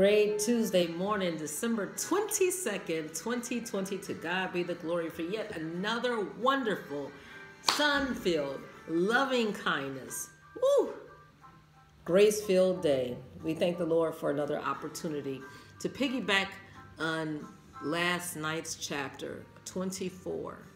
Great Tuesday morning, December 22nd, 2020. To God be the glory for yet another wonderful, sun filled, loving kindness. Woo! Grace filled day. We thank the Lord for another opportunity to piggyback on last night's chapter 24.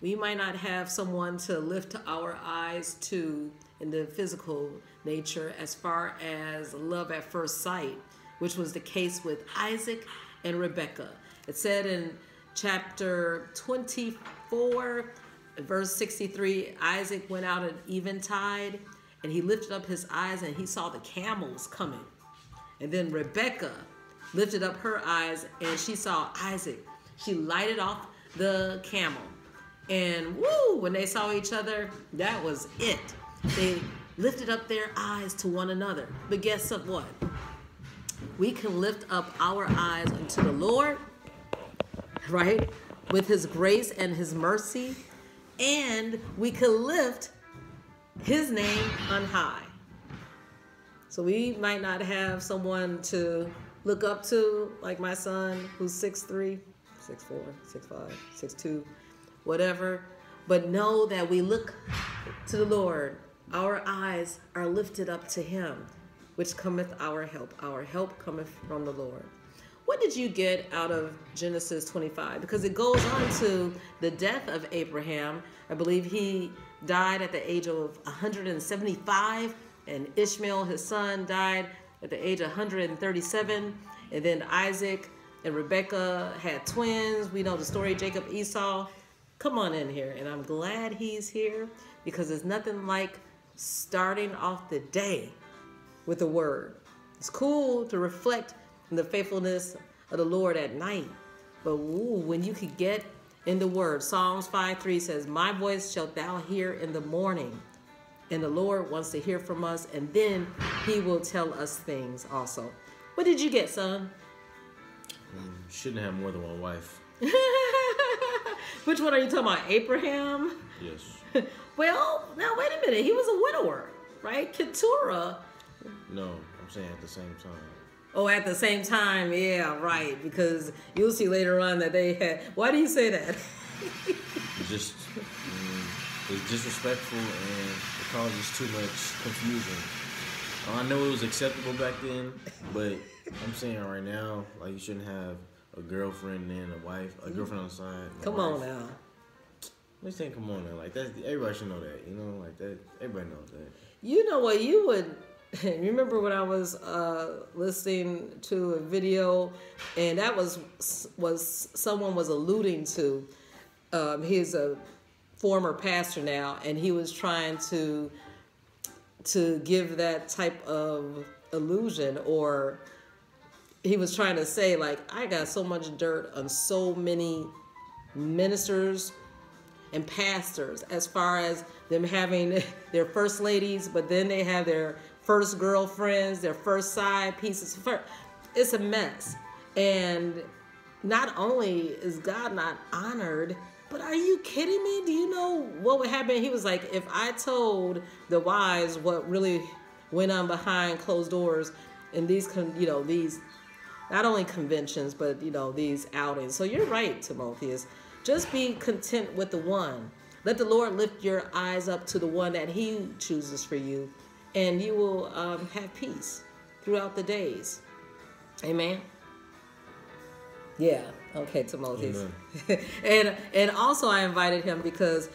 We might not have someone to lift our eyes to in the physical nature as far as love at first sight, which was the case with Isaac and Rebekah. It said in chapter 24, verse 63 Isaac went out at eventide and he lifted up his eyes and he saw the camels coming. And then Rebekah lifted up her eyes and she saw Isaac. She lighted off the camel. And woo, when they saw each other, that was it. They lifted up their eyes to one another. But guess what? We can lift up our eyes unto the Lord, right? With his grace and his mercy. And we can lift his name on high. So we might not have someone to look up to, like my son, who's 6'3, 6'4, 6'5, 6'2, whatever. But know that we look to the Lord our eyes are lifted up to him, which cometh our help. Our help cometh from the Lord. What did you get out of Genesis 25? Because it goes on to the death of Abraham. I believe he died at the age of 175, and Ishmael, his son, died at the age of 137. And then Isaac and Rebekah had twins. We know the story Jacob, Esau. Come on in here. And I'm glad he's here because there's nothing like starting off the day with a word. It's cool to reflect on the faithfulness of the Lord at night, but ooh, when you could get in the word, Psalms 5 3 says, My voice shalt thou hear in the morning. And the Lord wants to hear from us, and then He will tell us things also. What did you get, son? Um, shouldn't have more than one wife. Which one are you talking about? Abraham? Yes. well, now wait a minute. He was a widower, right? Keturah. No, I'm saying at the same time. Oh, at the same time, yeah, right. Because you'll see later on that they had. Why do you say that? just um, it's disrespectful and it causes too much confusion. I know it was acceptable back then, but I'm saying right now, like you shouldn't have a girlfriend and a wife, a girlfriend on the side. Come wife. on now. Let's saying, come on now, like that. Everybody should know that, you know, like that. Everybody knows that. You know what? You would remember when I was uh, listening to a video, and that was was someone was alluding to. Um, he's a former pastor now, and he was trying to to give that type of illusion or he was trying to say like i got so much dirt on so many ministers and pastors as far as them having their first ladies, but then they have their first girlfriends, their first side pieces. It's a mess. And not only is God not honored, but are you kidding me? Do you know what would happen? He was like, if I told the wives what really went on behind closed doors in these, you know, these not only conventions, but you know, these outings. So you're right, Timotheus. Just be content with the one. Let the Lord lift your eyes up to the one that He chooses for you, and you will um, have peace throughout the days. Amen. Yeah. Okay, Timotheus. and and also I invited him because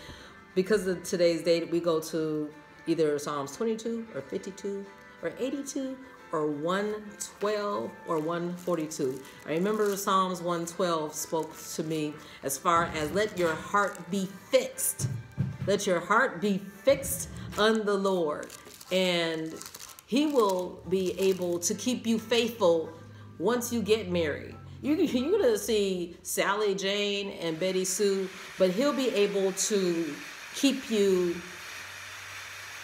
because of today's date we go to either Psalms 22 or 52 or 82 or 112 or 142. I remember Psalms 112 spoke to me as far as let your heart be fixed. Let your heart be fixed on the Lord, and He will be able to keep you faithful once you get married. You, you're going to see Sally Jane and Betty Sue, but He'll be able to keep you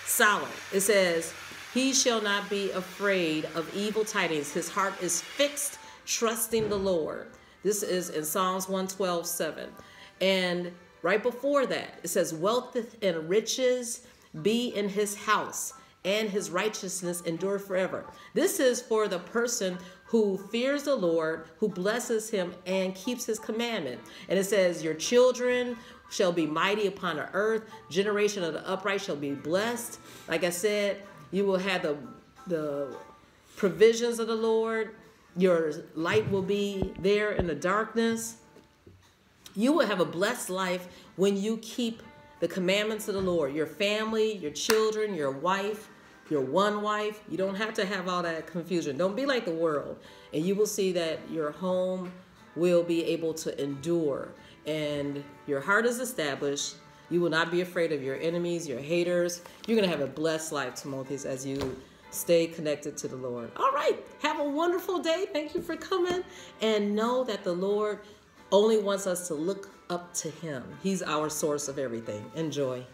solid. It says, he shall not be afraid of evil tidings. His heart is fixed, trusting the Lord. This is in Psalms 112, 7. And right before that, it says, Wealth and riches be in his house, and his righteousness endure forever. This is for the person who fears the Lord, who blesses him and keeps his commandment. And it says, Your children shall be mighty upon the earth, generation of the upright shall be blessed. Like I said, you will have the the provisions of the Lord. Your light will be there in the darkness. You will have a blessed life when you keep the commandments of the Lord. Your family, your children, your wife, your one wife. You don't have to have all that confusion. Don't be like the world. And you will see that your home will be able to endure. And your heart is established. You will not be afraid of your enemies, your haters. You're going to have a blessed life, Timotheus, as you stay connected to the Lord. All right. Have a wonderful day. Thank you for coming. And know that the Lord only wants us to look up to Him. He's our source of everything. Enjoy.